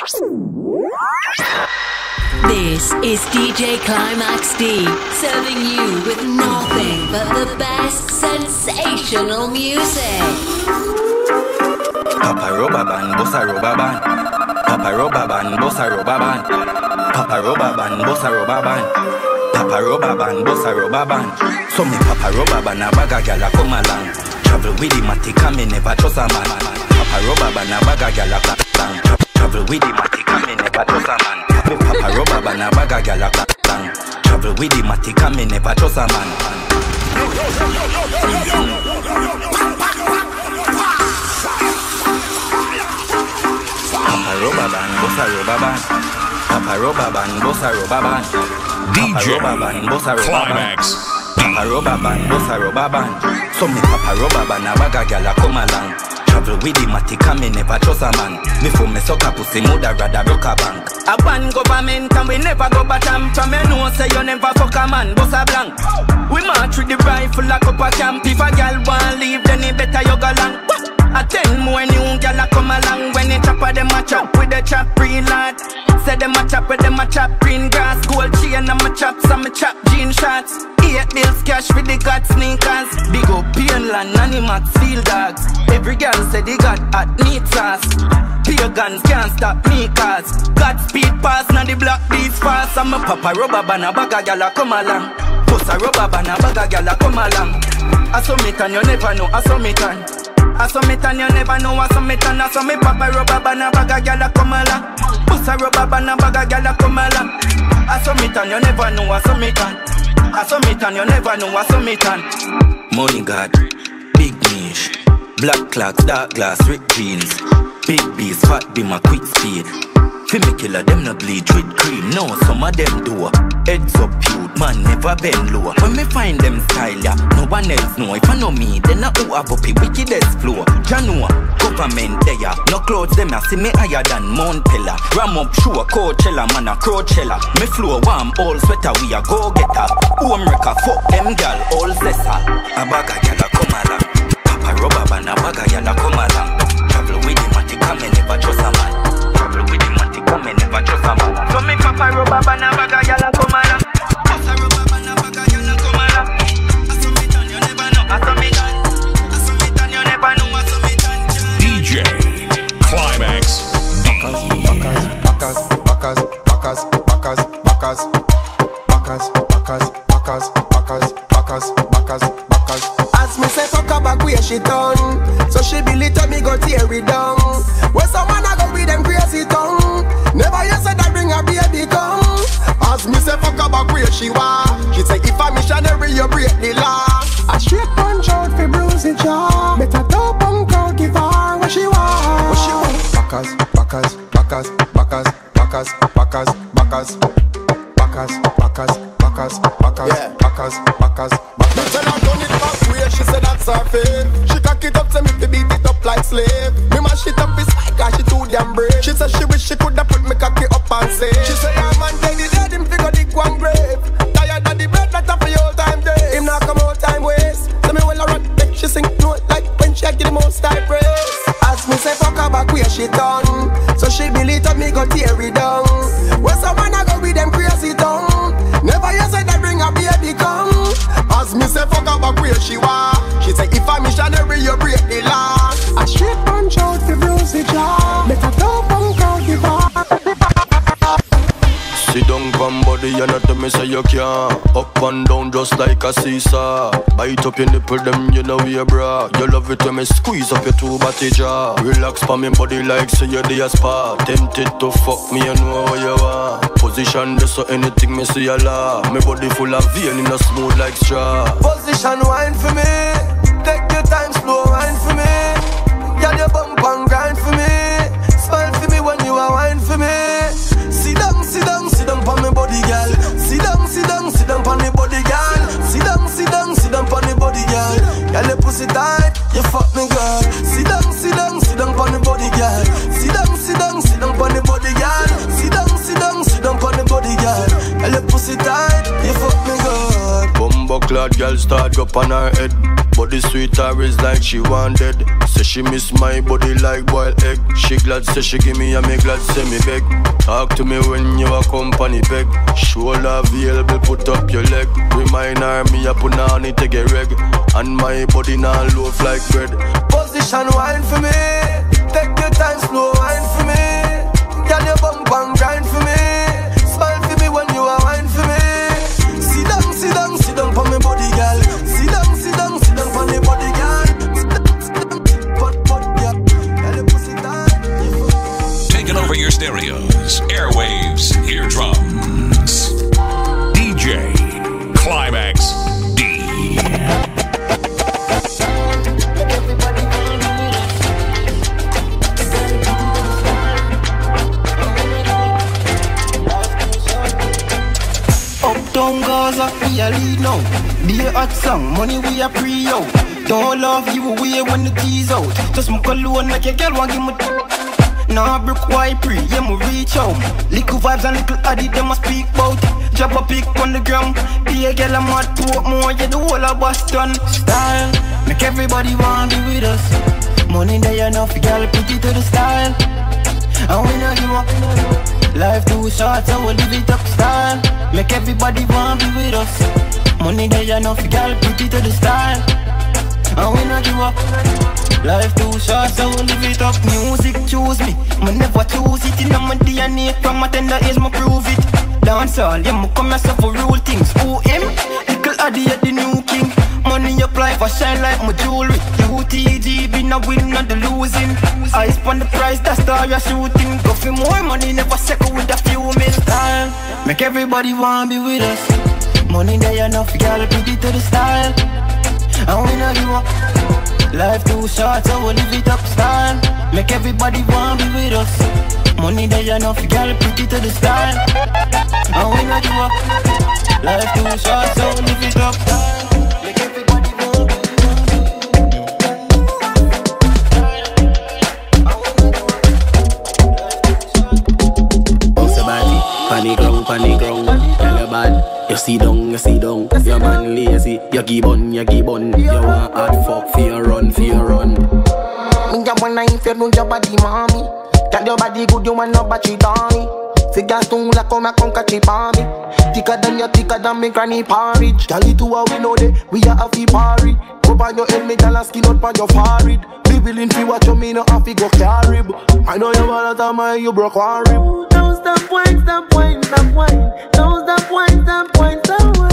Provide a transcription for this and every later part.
This is DJ Claimax Dee, serving you with nothing but the best sensational music. Papa rubber band, bossa rubber band. Papa rubber band, bossa rubber band. Papa rubber band, bossa rubber band. Papa rubber band, bossa rubber band. So me papa rubber band, a bag a gyal a come along. Travel with the matic and me never trust a man. Papa rubber band, a bag a gyal a come along. Travel with the matic me never trust a man. Me papa rubber band, a bag a gyal a along. Travel with the matic me never trust a man. Papa rubber band, bossa rubber band. Papa rubber band, bossa rubber band. DJ. Claimax. Papa rubber band, bossa rubber band. So me papa rubber band, a bag a gyal a come along. Travel with the matic and me never trust a man. Before me suck a pussy, mother rather broke a bank. A ban government and we never go batam. From me know say you never fuck a man, boss a blank. We march with the rifle like up a camp. If a gyal want leave, then it better you go long. A ten more new gyal a come along when they a them a chop with the chop green lad. Say them a chop with them a chop green grass, gold chain and my chop some me chop jean shots. Eight bills cash with the god sneakers. Big up Painland, Animax, Field Dogs. Every girl say they got hot neat sauce. Pagans can't stop me cause God speed pass now the block these fast. I'm a papa rubber band a bag a gyal a come along. Post a rubber band a bag a gyal a come along. I and you never know. I and I me and you never know. I me and I me papa rubber band a bag a gyal a come along. A rubber band a bag a gyal a come along. I me and you never know. I me and I me and you never know. I me and Money God, big niche, black clocks, dark glass, ripped jeans, big beast, fat be my quick speed. Me killer them no bleed with cream. No, some of them do. Heads up, cute man never bend low. When me find them style, yeah, no one else know. If I know me, then I who have up it wickedest flow. Janua, government there, no clothes them I see me higher than Mount Pillar. Ram up show Coachella, man a Coachella. Me flow warm, all sweater we a go getter. Home wrecker, fuck them gal, all zessa. A bag a gal a come along. Papa rubber band a bag a gal a come along. Travel with the matic and me never trust a man. Travel with the and me never trust a man. So me papa rubber band a bag a gal a come along. Backers, backers, backers Tell her done it back way, she said that's her fate. She cock it up, say me fi beat it up like slave Me mash it up, it's like she too damn brave. She said she wish she coulda put me cocky up and say She said her man take the dead, him figure dig one grave. Tired of the bread, that for your time days. Him not come out time waste. Tell me well a run, make she sing note like when she get the most type praise. As me say fuck her back where she done. So she believe to me go tear it down. Where some fuck her back where she want She say if a missionary you break body, and not tell me say you can't. Up and down just like a seesaw. Bite up your nipple, them you know we bra. You love it when me squeeze up your two body jaw. Relax for me body like say you're the spa. Tempted to fuck me, you know what you are Position just so anything me see a law. Me body full of vein in a smooth like straw. Position wine for me Take your time slow wine for me Girl your bump and grind for me is like she wanted. Say she miss my body like boiled egg. She glad say she give me and me glad say me beg. Talk to me when you a company beg. Shoulder available, put up your leg. Remind her me a put on it to get reg. And my body now loaf like bread. Position wine for me. Take your time, slow hot song, money we a pre out. Don't love you away when the tease out. Just smoke alone like a girl want give me. Nah, broke white pre, yeah, me reach out. Little vibes and little addy, them must speak bout. Drop a pic on the gram. Be a girl, I'm hot, put more, yeah, the whole of Boston. Style, make everybody want to be with us. Money there enough, girl, put it to the style. And we know you up. Life too short, so we'll live it up style. Make everybody want to be with us. Money there enough, girl, put it to the style. And we not give up. Life too short, so live it up. Music choose me, me never choose it. In my DNA, from my tender age, me prove it. Dance all, yeah, me come myself for rule things. Who him? Little Addy at the new king. Money apply for shine like my jewelry. UTG be not winning, not the losing. Eyes on the price, that's how you're shooting. Go for more money, never second with a few mil time Make everybody wanna be with us. Money there enough, girl, it to the style. And we know you up. Life too short, so we'll live it up style. Make everybody want to be with us. Money there enough, girl, it to the style. And we know you up. Life too short, so we'll live it up style. See down, you see down. Your man lazy, you give on, you give on. You want hard fuck, fear run, fear run. Me just wanna if you know your body, mommy. Tell your body good, you want no battery, Donny. Figure two like come and come catch it on me. Thicker than your thicker than me granny porridge. Tell it to her we know that we are happy party. Up on your head, me tell her skin out on your forehead. Willing to watch you, me no have to go carry. I know you want to time you broke one rib. Don't stop wine, stop wine, stop wine. Don't stop wine, stop wine, stop wine.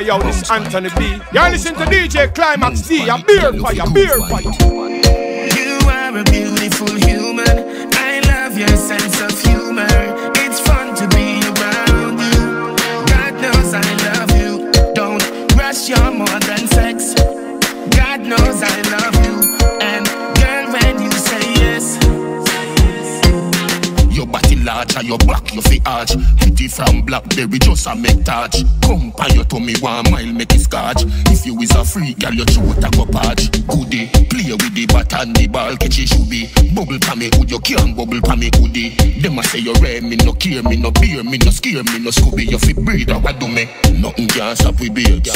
Yo, this is Anthony B. You're listening to DJ Claimax Dee. A beer fire, beer fire. Yes, Your back you fi arch. Pretty from Blackberry, just a make touch. Come by your tummy one mile, make it scotch. If you is a freak, girl, your throat a go patch. Goodie, play with the bat and the ball, catch it should be. Bubble pa me hood, you can't bubble pa me hoodie. Them a say you rare, me no care, me no beer, me no scare, me no scooby. You fi breathe, what do me? Nothing can stop we beard.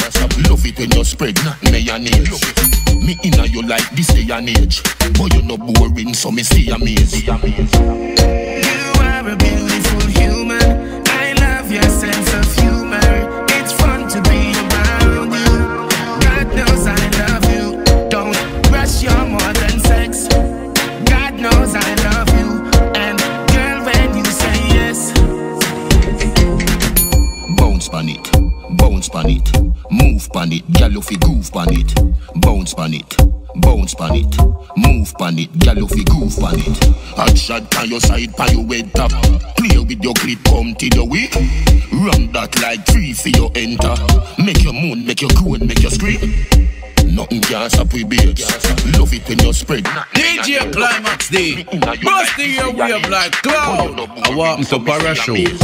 Love it when you spread, nothing mayonnaise. Me inna you like this day and age, but you no boring, so me see amazed. You are a beautiful human. I love your sense of humor. It's fun to be around you. God knows I love you. Don't rush your more than sex. God knows I love you. And girl, when you say yes, Bounce pan it, bounce pan it, move pan it, gyal you groove pan it. Bounce pan it, bounce pan it, move pan it, gyal you fi groove pan it. Hot shot pan your side, pan your head top. Play with your clip, come to the way. Run that like three for your enter. Make your moon, make your groan, make your scream. Nothing can stop we babes. Love it when you spread. DJ Claimax Dee. Busting your wave like cloud. I want to parachute.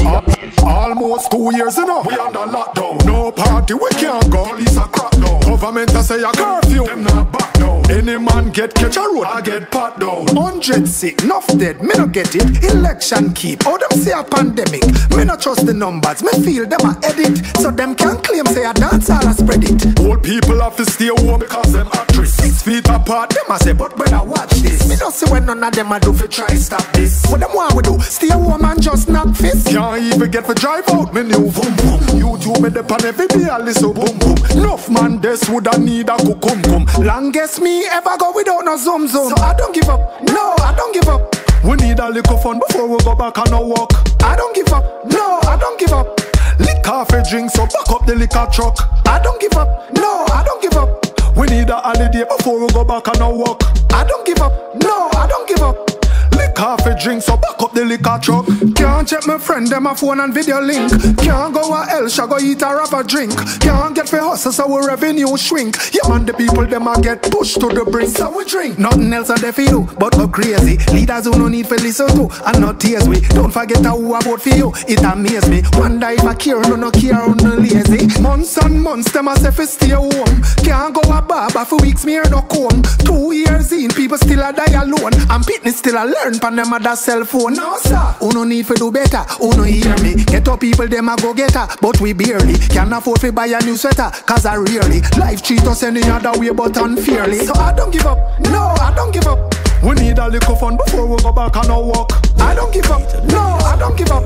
Almost two years, you know, we under lockdown. No party, we can't go. Police a crackdown. Government a say a curfew. Them not back down. Any man get catch a road, I get pat down. Hundred sick, enough dead, me no get it. Election keep, oh them say a pandemic. Me no trust the numbers, me feel them a edit. So them can claim say a dance all a spread it. Old people have to stay home because them actress. Six feet apart, them a say, but Better watch this. Me no see when none of them a do fi try stop this. What them want we do? Stay home and just knock fist. can't even get for drive out me new boom boom. YouTube me dep on every day a listen boom boom. Enough man this woulda need a cucum Longest me ever go without no zoom zoom. So I don't give up. No, I don't give up. We need a little fun before we go back on our walk. I don't give up. No, I don't give up. Lick coffee drink, so back up the liquor truck. I don't give up. No, I don't give up. We need a holiday before we go back on our walk. I don't give up. No, I don't give up. Lick coffee drink, so back up the liquor truck. Can't check my friend, them a phone and video link. Can't go a else, I go eat or have a drink. Can't get for hustle, so our revenue shrink. Yeah, man, the people, them a get pushed to the brink. So we drink. Nothing else on the do, but go crazy. Leaders who no need for listen to, and not tears we. Don't forget how who about for you, it amaze me. Wonder if I care, no, no care, no lazy. Months and months, them a say fi stay home. Can't go a barber for weeks, me hair no comb. Two years in, people still a die alone. And pitney still a learn pan them other cell phone. No, sir. Who no need for do better, who no hear me. Get up people, them a go get her, but we barely. Can afford to buy a new sweater, cause I really. Life treat us any other way, but unfairly. So I don't give up, no, I don't give up. We need a little fun before we go back on our walk. I don't give up, no, I don't give up.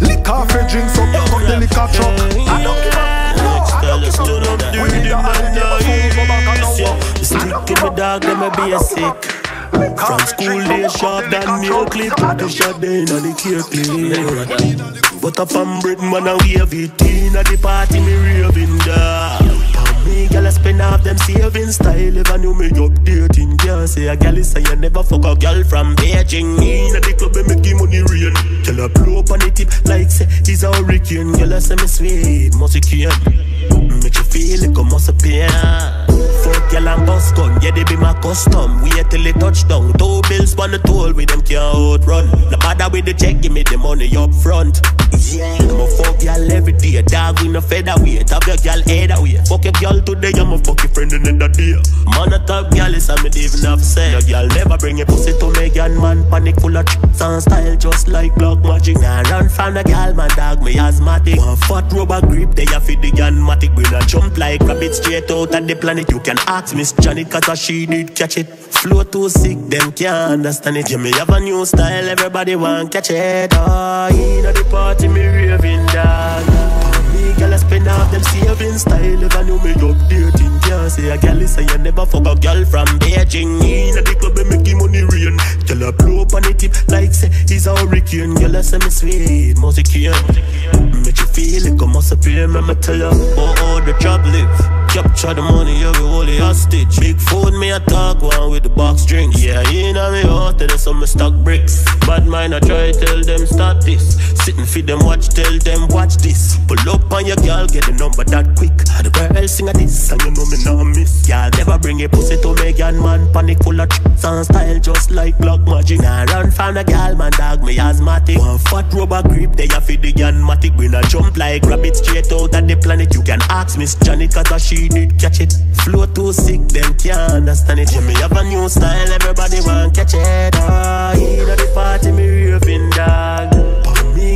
Lick coffee drink, so back up the liquor truck. I don't give up, no, I don't give up. We need a holiday before we go back our walk. Stick in the dog, them a basic. From school days, sharp than meal clip. The shot day inna the clear clip. But up from Britain, man, I wave it in at the party, me raving da. Me gyal a spend half them savings style. I knew me updating, can't say a gyal is say you never fuck a gyal from Beijing. Inna the club, me make money rain. Gyal a blow up on the tip like say he's a hurricane. Gyal a say me sweet, must can. Make you feel like a muscle pain. Fuck y'all and bust gun, yeah they be my custom. Wait till it touch down. Two bills on the toll, with them can't outrun. No matter with the check, give me the money up front. Yeah, I'ma fuck y'all every day. Dog, we no featherweight. Have your girl head away. Fuck your girl today, I'ma fuck your friend another day. Man, a top girl is a me even have say. Your girl never bring your pussy to me, gun man. Panic full of tricks and style just like black magic. Nah, run from the girl, man, dog, me asthmatic. One fat rubber grip, they a fit the gun matic. When I jump like rabbit straight out of the planet, you can ask Miss Janet, cause she did catch it. Flow too sick, them can't understand it. Yeah, me have a new style, everybody want catch it. Oh, in the party, me raving dog. Girl, I spend half them saving style. If I knew me updating, can't say a girl is you never fuck a girl from Beijing. In the club, me make money rain. Girl, I blow up on the tip like say he's a hurricane. Girl, I say me sweet, music can. make you feel it, come must appear, me tell you, oh, oh, the job live. Capture the money, every holy hostage. Big food, me a talk one with the box drinks. Yeah, in a me heart, tell some me stock bricks. Bad mind, I try tell them start this. Sitting feed them watch, tell them watch this. Pull up on your girl, get the number that quick. The girl sing a this, and you know me not miss. Girl, never bring a pussy to me, gun man. Panic full of tricks and style, just like black magic. Nah, run from the girl, man, dog, me asthmatic. One fat rubber grip, they a feed the gun matic. When I jump like rabbit straight out of the planet. You can ask Miss Janet, cause she did catch it. Flow too sick, them can't understand it. Yeah, me have a new style, everybody want catch it. Ah, the party, me raving dog.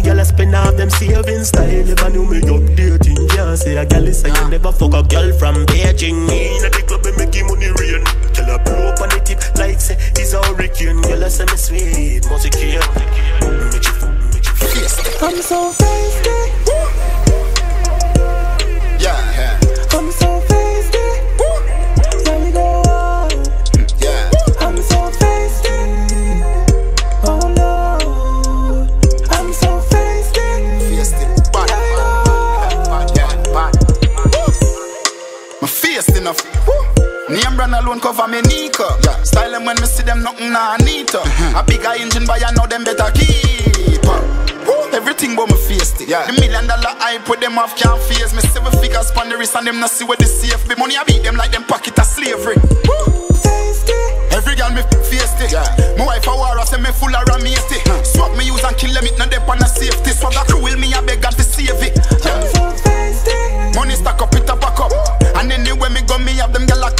Girl, I spend half them saving style. If I knew me updating, can't say a girl is say you never fuck a girl from Beijing. Me in the club, me making money rain. Girl, I blow up on the tip like say it's a hurricane. Girl, I say me sweet, must care. Make you, make you. I'm so thirsty. Name brand alone cover me Nico. Yeah. Style them when me see them nothing nah need to. Uh-huh. A bigger engine but I know them better keep. Woo. Everything but my face it. Yeah. The million dollar hype with them off can't face me. Seven figures on the wrist and them not see where the safe be. Money I beat them like them pocket of slavery. Woo. Every girl me face it. Yeah. My wife a war say me full of ramate. Swap me use and kill them it no dep on a safety. Swag a cruel me a beg God to save it. Yeah. Money stack up it a back up. And anywhere me go me have them gyal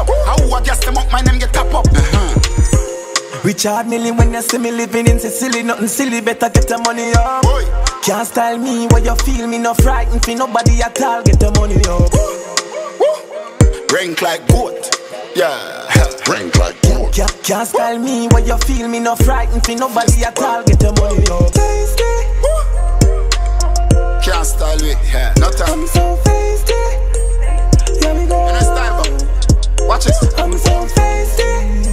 up. How I gas them up my name get tap up. Uh-huh. Richard Mille, when you see me living in Sicily, nothing silly, better get the money up. Can't style me where you feel me, no frightened for nobody at all, get the money up. Rank like goat. Yeah. Rank like goat. Can't, can't style me where you feel me, no frightened for nobody at all, get the money up. Can't style me. Yeah. No time. I'm so thirsty. Let me go Watch. I'm so thirsty.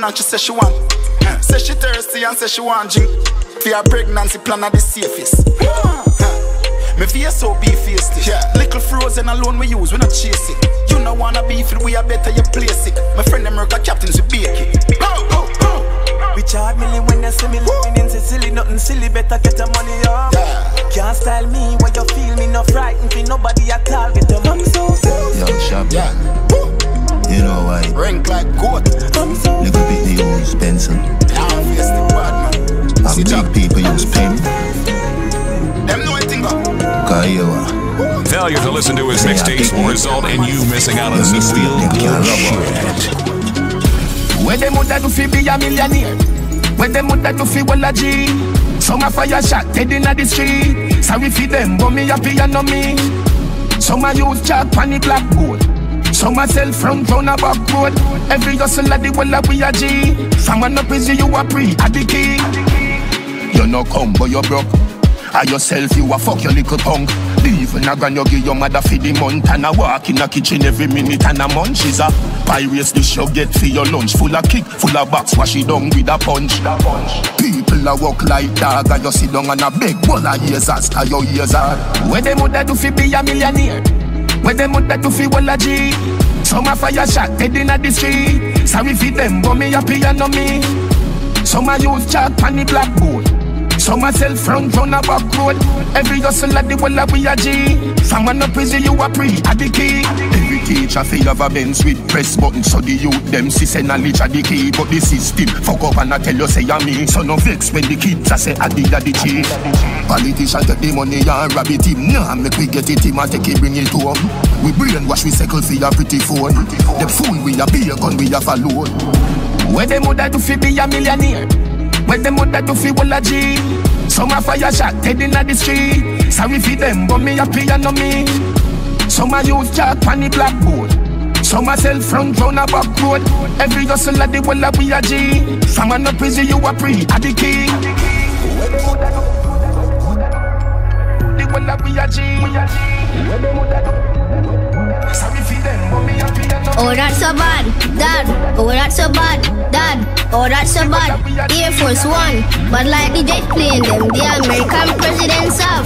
Smell no cologne and she say she want. Say she thirsty and say she want drink. For her pregnancy plan are the safest. Me face so be faced. Yeah. Little frozen alone we use, we not chase it. You know wanna beef it, we are better you place it. My friend them work captains we bake it. Go, go, go. Richard Mille, when you see me living in Sicily, nothing silly, better get the money up. Yeah. Can't style me where you feel me, no frightened for nobody at all, get the money so Yo, shop. Yeah. You know why? Rank like goat. I'm so Little bit they use pencil. Now face the bad man. And big Jack? people use pen. Them know anything go. Cause you are. Failure to listen to his mixtapes will result in you missing out on some real good shit. Where them woulda do fi be a millionaire? Where them woulda do fi well a G? Some a fire shot dead inna the street. Sorry fi them, but me happy and no me. Some a use chalk pon the blackboard. Some a sell front round a back road. Every hustle a the well a we a G. From an up is you a pre a the key. You no come but you broke. I yourself you a fuck your little punk. Even a grand you give your mother for the month and a walk in the kitchen every minute and a munch is a pirates dish you get for your lunch full of kick, full of box, wash it down with a punch. People a walk like dog and you sit down and a big bowl of years as your ears hard. Ah. Where them woulda do fi be a millionaire? Where them would that do fi well a G? Some a fire shot dead inna the street. Sorry fi them, but me happy and no me. Some a use chalk pon the blackboard. Some a sell front round a back road. Every hustle at the well a we a G. From an up is you a pre a the key. Every teacher fi have a Benz with press button so the youth them see say knowledge a the key. But the system fuck up and I tell you say a me. So no vex when the kids a say a the a the chief. Politician take the money and rabbit him. Nah make we get it him and take it bring it to him. We brainwash we cycle for your pretty phone. The fool we a be a gun we a follow. Where them woulda do fi be a millionaire? Where them woulda do fi well a G? Some a fire shot dead inna the street. Sorry for them, but me happy and no me. Some a use chalk on the blackboard. Some a sell front round a back road. Every hustle at the wall a we a G. From a no prison you a pre, a the king. The wall a we a G. And Oh, that's so bad, Dad. Oh, that's so bad, Dad. Oh, that's so bad. Air Force One, but like the jet plane, them the American presidents have.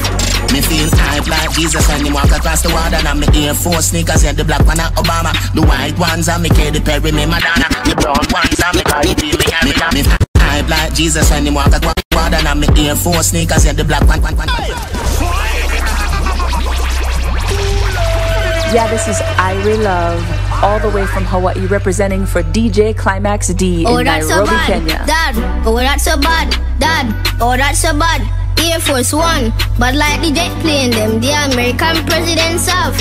Me feel hype like Jesus when he walk across the water And me Air Force sneakers and the black one are Obama The white ones are me Katy Perry, me Madonna The brown ones are me Cardi B, me Ariana Me hype like Jesus when he walk across the water And me Air Force sneakers and the black one, one, one, one. Yeah, this is Irie Love, all the way from Hawaii, representing for DJ Claimax Dee Oh, in that's so bad, Kenya. Dad. Oh, that's so bad, Dad. Oh, that's so bad. Air Force One, but like the jet plane, them the American presidents have.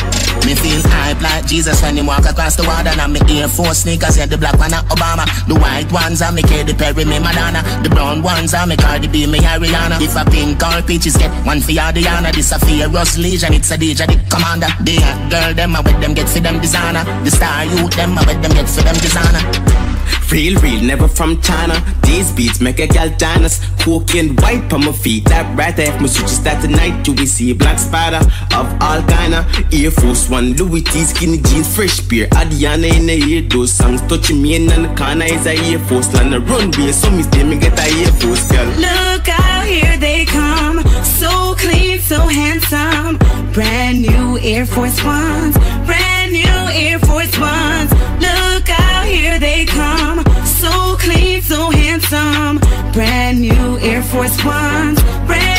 Me feel hype like Jesus when he walk across the water. And me Air Force sneakers and the black one are Obama. The white ones are me Katy Perry, me Madonna. The brown ones are me Cardi B, me Ariana. If a pink or peaches get one for your Diana This a Fearless Legion, it's a DJ, the commander. The hot girl, them I with them get for them designer. The star youth, them I with them get for them designer Real, real, never from China. These beats make a gal dance. Cocaine white on my feet. That right there, my switches that tonight, you will see a black spider of all kinda. Air Force One, Louis T, skinny jeans, fresh beer. Adiana in the ear, those songs touching me in the corner is a Air Force land. The runway, so me stay me get a Air Force girl. Look out, here they come. So clean, so handsome. Brand new Air Force Ones. Brand new Air Force Ones. Look out, here they come. So clean, so handsome. Brand new Air Force Ones. Brand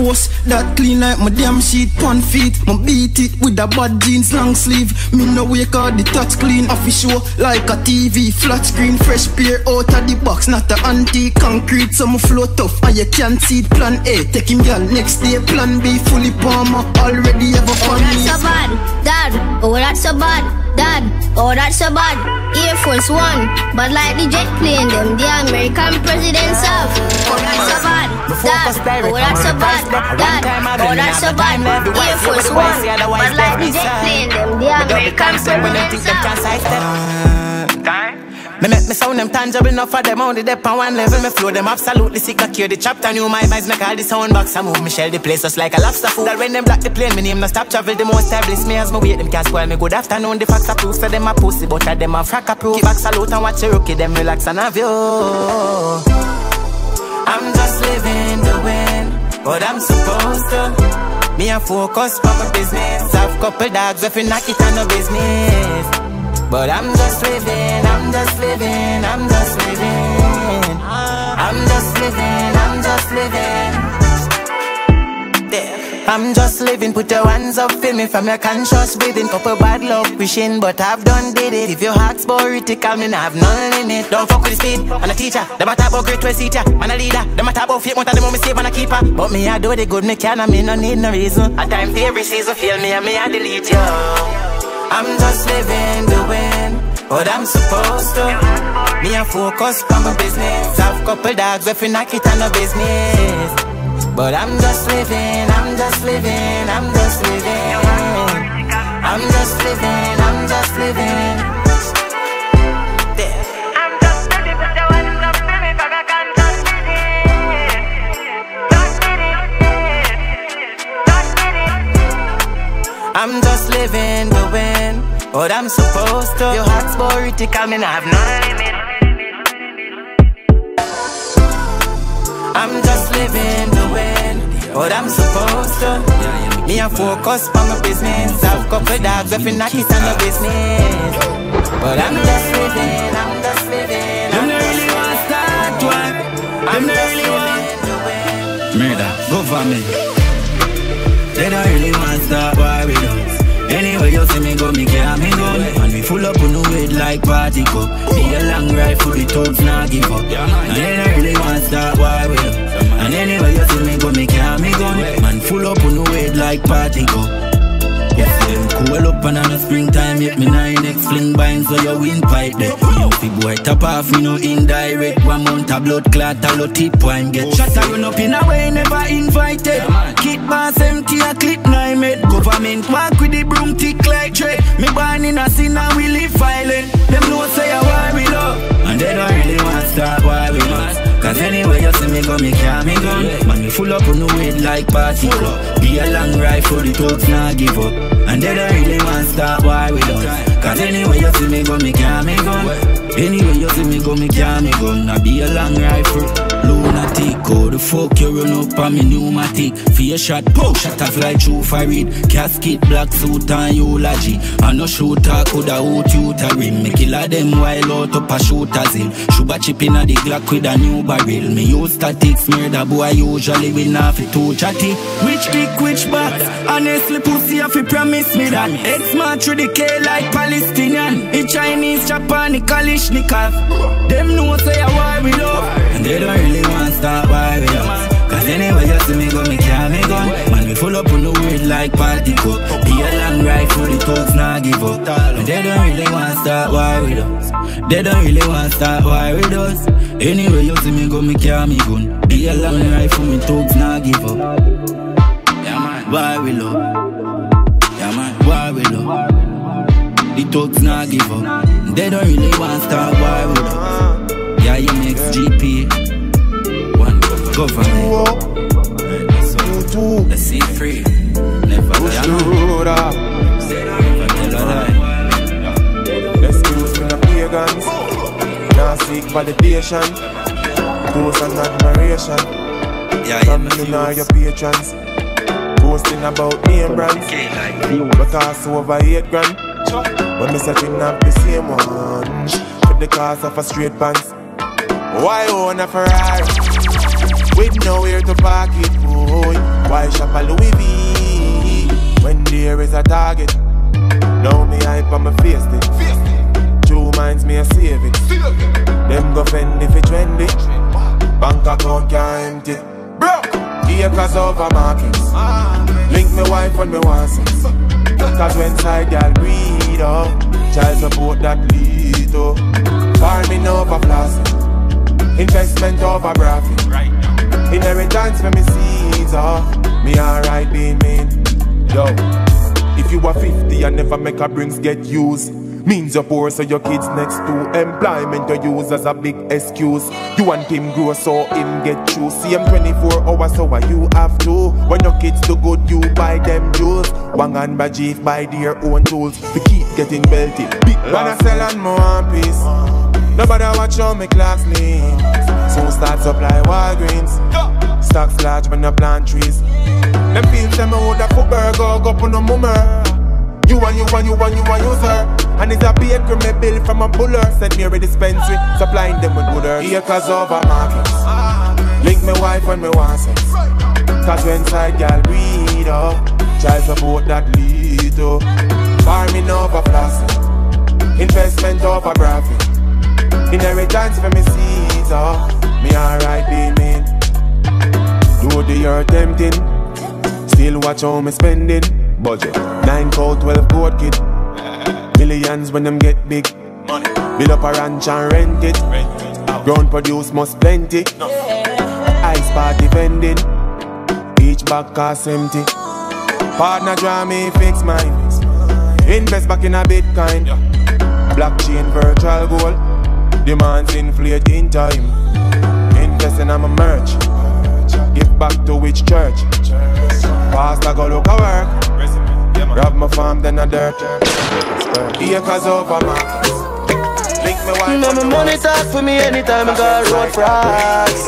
Force that clean like my damn sheet pon feet. My beat it with a bad jeans long sleeve. Me no wake out the touch clean off the show like a TV flat screen. Fresh pair out of the box, not a antique concrete. So me flow tough and you can't see it. Plan A, take him girl next day. Plan B, fully palmer already have a Oh, that's so bad, Dad. Oh, that's so bad, Dad. Oh, that's so bad. Air Force One, but like the jet plane, them the American presidents have. Oh, that's so bad, Dad. Oh, that's so bad, Dad. Oh, that's so bad. Air Force One, but like the jet plane, them the American presidents have. Me make me sound them tangible enough for them only dep on one level. Me flow them absolutely sick. I cure the chapter new my vibes make all the sound box. I move me shell the place just like a lobster food. That when them block the plane, me name no stop travel. The most established me as me wait them can't spoil me. Good afternoon, the facts are proof. So them a pussy, but of them a frack a proof. Keep back salute and watch rookie. Them relax and have you. I'm just living the win, what I'm supposed to. Me a focus on my business. I've couple dogs if you knock it on no business. But I'm just living, I'm just living, I'm just living. I'm just living, I'm just living. I'm just living, put your hands up, feel me from your conscious breathing. Couple bad love wishing, but I've done did it. If your heart's political, me nah have no limit. Don't fuck with the speed, I'm a teacher. Them a talk about great way teacher, man a leader. Them a talk about fake, one of them me save and a keeper. But me I do the good, me can, and me no need no reason. A time for every season, feel me and me I delete you. I'm just living the win, what I'm supposed to. Me a focus on my business. Have couple dogs if you knock it on no business. But I'm just living, I'm just living, I'm just living. I'm just living, I'm just living. I'm just living, the win, what I'm supposed to. Your heart's political, me nah have no limit. I'm just living the win, what I'm supposed to. Me a focus on my business. I've couple dogs if you knock it on the business. But I'm just living, I'm just living. I'm not really want to start one. I'm not really want. Murder, government. They don't really want party cup Be a long rifle, the thugs not give up And they don't really want to start war with And anyway, you see me go, me carry me gun Man full up on the weight like party cup Yes, them cool up and on the springtime, make me nine fling bind so your windpipe there. You fi boy tap off, me no indirect. One month a blood clot, a lot tip wine get shot. I run up in a way, never invited. Kit boss empty, a clip nine made. Government walk with the broom tick like tray. Me born in a sin and we live violent. Them know say a war we love, and they don't really want start war we must. Cause anyway you see me go, me carry me gun Man, me full up on the weight like party club. Be a long ride for the thugs, nah give up. And they don't really want to start war with us Cause anyway you see me go, me carry me gun Anyway you see me go, me carry me gun Now be a long rifle Lunatic, oh the fuck you run up on me pneumatic. Fear shot, pow, shot a fly through for it Casket, black suit and eulogy. And no shooter coulda out you to rim Me kill a them while out up a shooter's hill. Shuba chip in a the Glock with a new barrel. Me use statics, murder boy usually win off it too chatty. Which kick, which box? Honestly pussy if you promise me that. X-Man through the K like Palestinian. In Chinese, Japan, the Kalashnikov Them know say I war we love And they don't really want start war with us Cause anyway you see me go, me carry me gun Man, we full up on the weed like party cup Be a long ride for the thugs, nah give up. And they don't really want start war with us. They don't really want start war with us. Anyway you see me go, me carry me gun Be a long ride for me thugs, nah give up. Yeah man, war we love? Yeah man, war we love? The thugs, nah give up. They don't really want start war with us. make GP One government Let's see free Never Push the road up. Never tell a lie it the pagans. Now seek validation. Toast and admiration. From me now your patrons. Posting about name brands. But cost over eight grand. When me setting up the same one. For the cost of a straight pants. Why own a Ferrari? With nowhere to park it, boy. Why shop a Louis V? When there is a target. Now me hype on my face it. Two minds me a save it. Them go fend if it trendy. Bank account can't empty. Broke. Acres over markets. Link me wife when me want sex. Cause when side girl breed up. Child support that lead up. Farming over flossing. Investment over profit. Inheritance for me seeds, oh. Me alright being mean. Yo, if you are 50 and never make a brings get used. Means you're poor, so your kids next to employment you use as a big excuse. You want him grow, so him get true. See him 24 hours, so why you have to? When your kids do good, you buy them jewels. One and Jeep buy their own tools. We keep getting belted. Big man, I sell and more piece. Nobody watch how me clocks lean. Soon start supply Walgreens. Stocks large when you plant trees. Them feel them out of burger, go up on no mummer. You and you and you and you and user. And it's a baker me bill from a buller. Send me a dispensary, supplying them with good earth. Acres over markets. Link me wife when me want sex. Cause when side girl breed up. Child support that lead to. Farming over flossing. Investment over profit. Inheritance for me seeds, oh. Me alright be mean Do the earth tempting. Still watch how me spending. Budget. 9 cold 12 goat kid. Millions when them get big. Money Build up a ranch and rent it. Ground produce must plenty. Ice party vending Each bag cost empty. Partner draw me fix mine. Invest back in a Bitcoin. Blockchain virtual gold Demands inflate in time. Investing on my merch. Give back to which church? Pastor go look at work. Rob my farm, then I dirt. Acres over. Link me. Now my money talk for me anytime I got road frogs.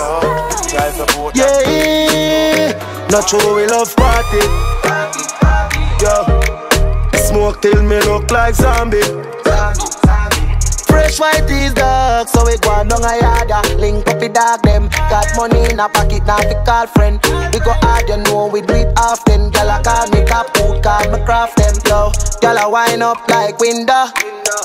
Yeah, not true we love party. Yo, smoke till me look like zombie. Fresh white is dark, so we go on down a yard Link up the dog them Got money in a pocket, now we call friend We go hard, you know we do it often Girl I call me top food, call me craft them Yo, girl I wind up like window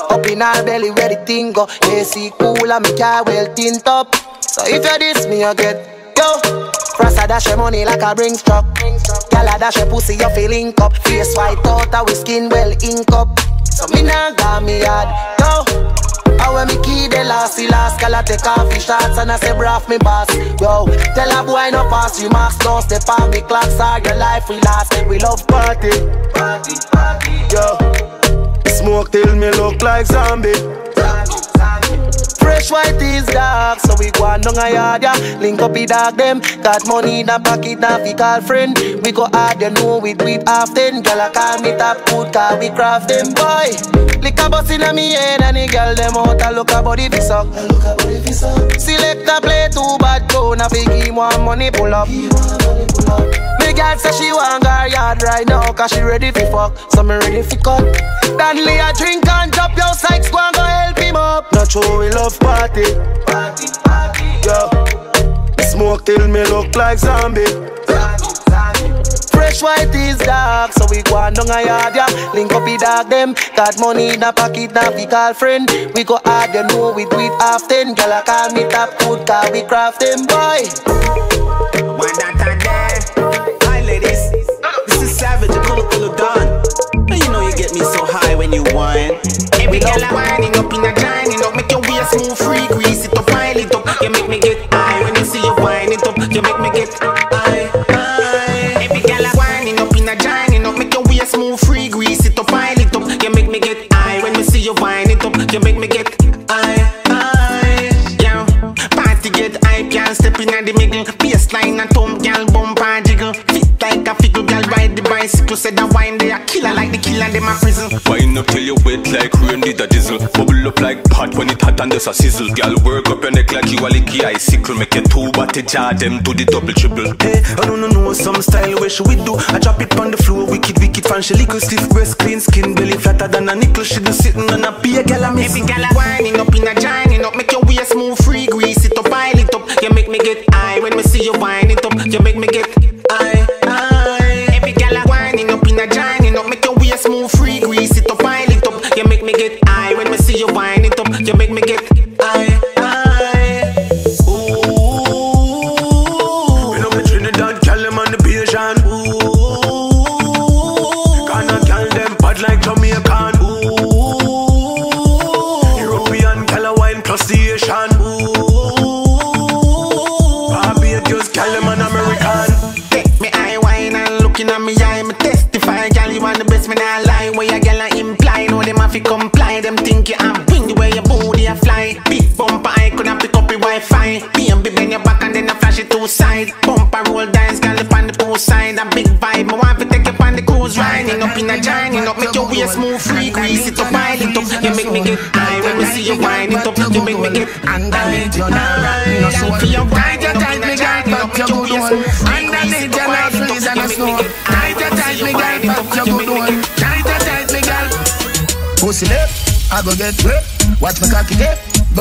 Up in our belly where the thing go AC cool and me car well tint up So if you diss me, you get Yo, Frost a dash your money like a bring truck. Gyal a dash your pussy, you feel ink up. Face white out, we skin well ink up. So me nah got me hard, no. When me key the last, the last Girl I take off his shots and I say braff me boss. Yo, tell a boy no pass you mask Don't step on me clocks or your life we last. We love party, party, party. Yo, Smoke till me look like zombie. Fresh white is dark, so we go on down a yard, yeah. Link up the dog them, got money in a pocket, now we call friend. We go hard, you know we do it often. Girl, I call me top good, car we craft them, boy. Lick a bus in a me head, and the girl them out, I look a body fi suck. Select a play too bad, go, now fi give one money pull up. Me girl say she want her yard right now, cause she ready fi fuck, so me ready fi cut. Danley a drink and drop your sykes, go and go help him up. Not sure we love party. Party, party, Yo, smoke till me look like zombie. Fresh white is dark, so we go on down a yard, yeah. Link up the dog them, got money in a pocket, now we call friend. We go hard, you know we do it often. Girl, I call me top good, car we craft them, boy. Every girl a whining when it hot and there's a sizzle Girl work up your neck like you a licky icicle Make your two body jar them to the double triple Hey, I don't know, know some style where should we do? I drop it on the floor, wicked, wicked, fancy, little stiff breast, clean skin, belly flatter than a nickel. She do sitting on a beer, girl, I miss. Every girl a whining up in a giant up, make your waist move free, grease it up, pile it up. You make me get high when me see you wind it up. You make me get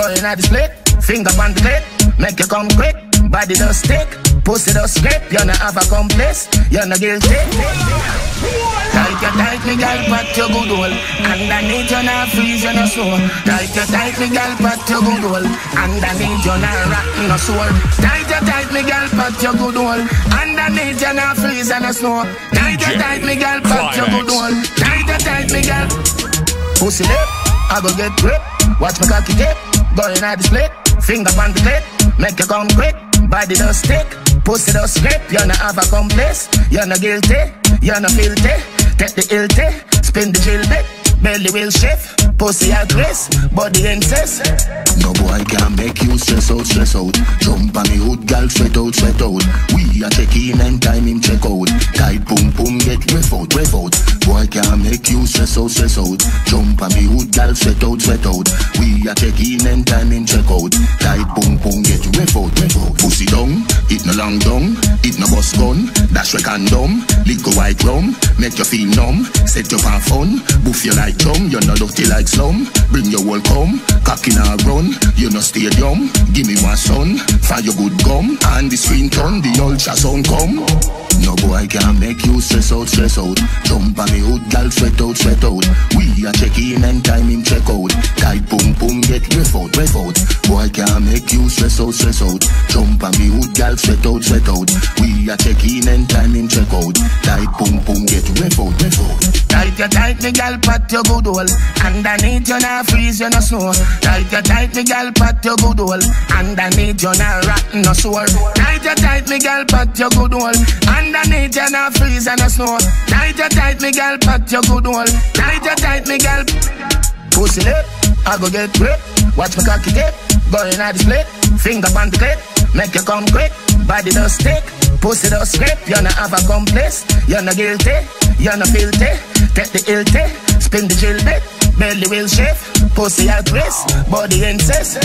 dip, burn at the split. Finger on the clip, make you come quick. Body don't stick, pussy don't scrape. You not have a complice, you not guilty. Tight you tight me girl, but you good hole. Underneath you not freeze, you no sore. Tight you tight me girl, but you good hole. Underneath you not rock, no sore. Tight you tight me girl, but you good hole. Underneath you not freeze, you no snow. Tight you tight me girl, but you good hole. Tight you tight me girl. Pussy lip, I go get grip. Watch me cocky tip, burn at the split. Finger on the clip, make you come quick. Body don't stick, pussy don't scrape. You not have a complice, you not guilty, you not filthy. Take the ill spin the drill bit. Belly will shift, pussy at risk, body incest. No boy can make you stress out, stress out. Jump on me hood, gal, sweat out, sweat out. We a check in and time check out. Tight boom boom, get rev out, rev out. Boy can make you stress out, stress out. Jump on me hood, gal, sweat out, sweat out. We a check in and time check out. Tight boom boom, get rev out, rev out. Pussy down, it no long down, it no bus gun. Dash we condom, liquor white rum, make you feel numb. Set you for fun, boof you like drum. You no dirty like slum. Bring your whole come, cock in a run. You no stadium, give me one son. Fire good gum, and the screen turn, the ultrasound come. No boy can make you stress out, stress out. Jump on me hood, gal, sweat out, sweat out. We a check in and time him check out. Tight boom boom, get rev out, rev out. Boy can make you stress out, stress out. Jump on me hood, gal, sweat out, sweat out. We a check in and time in check out. Tight boom boom, get ref out. Tight you tight me gal pat your good hole. Underneath you not freeze you no snow. Tight you tight me gal pat your good hole. Underneath you not rot no sore. Tight you tight me gal pat your good hole. Underneath you not freeze and no snow. Tight you tight me gal pat your good hole. Tight you tight me gal. Pussy lit, I go get grip. Watch me cocky tip, going out the split. Finger on the clip, make you come quick. Body does stick, pussy does scrape. You not have a complice, you not guilty, you not filthy. Take the take, spin the drill bit. Belly will shift, pussy at risk, body incest.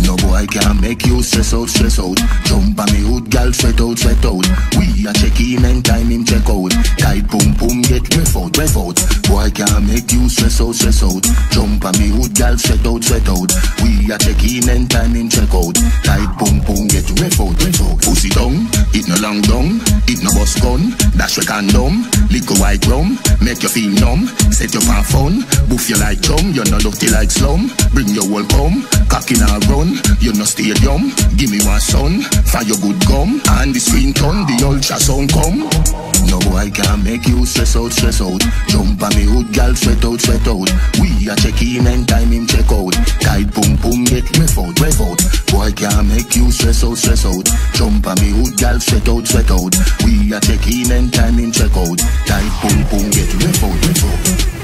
No boy can make you stress out, stress out. Jump on me hood, gal, sweat out, sweat out. We a check in and time check out. Tight boom boom, get ref out, out. Boy can make you stress out, stress out. Jump on me hood, gal, sweat out, sweat out. We a check in and time check out. Tight boom boom, get ref out, out. Pussy down, it no long down, it no bus gun. Dash we condom, liquor white rum, make you feel numb. Set you for fun, boof you like chum. You no dirty like slum. Bring your whole home, cock in a run. You no stadium, give me one son. Fire good gum, and the screen turn, the ultra ultrasound come. No boy can't make you stress out, stress out. Jump on me hood, gal, sweat out, sweat out. We a check in and time him check out. Tight boom boom, get ref out, ref out. Boy can't make you stress out, stress out. Jump on me hood, gal, sweat out, sweat out. We a check in and time him check out. Tight boom boom, get ref out, ref out.